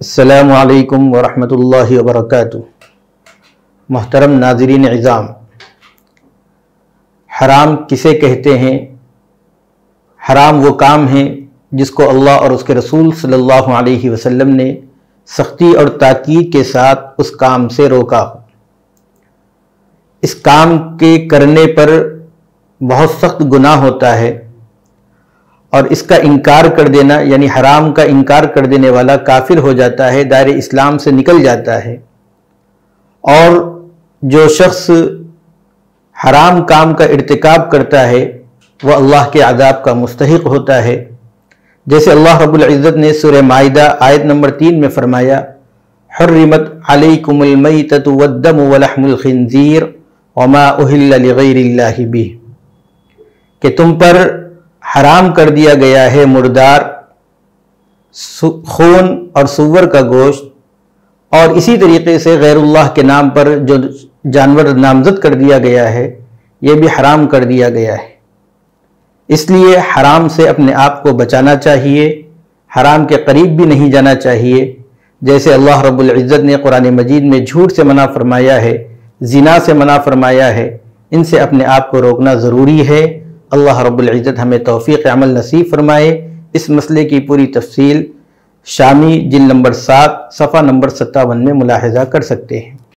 अल्लाम वरहमतुल्लाहि वबरकातुहू मोहतरम नाजरीन इज़ाम हराम किसे कहते हैं? हराम वो काम है जिसको अल्लाह और उसके रसूल सल्लल्लाहु अलैहि वसल्लम ने सख्ती और ताकीद के साथ उस काम से रोका इस काम के करने पर बहुत सख्त गुनाह होता है। और इसका इनकार कर देना, यानी हराम का इनकार कर देने वाला काफिर हो जाता है, दायरे इस्लाम से निकल जाता है। और जो शख्स हराम काम का इरतकब करता है, वह अल्लाह के आदाब का मुस्तक होता है। जैसे अल्लाह रब्बुल इज़्ज़त ने सुर माहिदा आयत नंबर तीन में फरमाया, हर्रिमत अलैकुमुलमैतत वद्दम वलहमुल खिंजीर, वमा उहिल्ला भी कि तुम पर हराम कर दिया गया है मुर्दार खून और सुवर का गोश्त। और इसी तरीके से गैरुल्लाह के नाम पर जो जानवर नामजद कर दिया गया है यह भी हराम कर दिया गया है। इसलिए हराम से अपने आप को बचाना चाहिए, हराम के करीब भी नहीं जाना चाहिए। जैसे अल्लाह रब्बुल इज़्ज़त ने कुरान मजीद में झूठ से मना फरमाया है, जिना से मना फरमाया है, इनसे अपने आप को रोकना ज़रूरी है। अल्लाह रब्बुल इज़्ज़त हमें तोफ़ी अमल नसीब फरमाए। इस मसले की पूरी तफसील शामी, जिल नंबर सात, सफ़ा नंबर सत्तावन में मुलाहजा कर सकते हैं।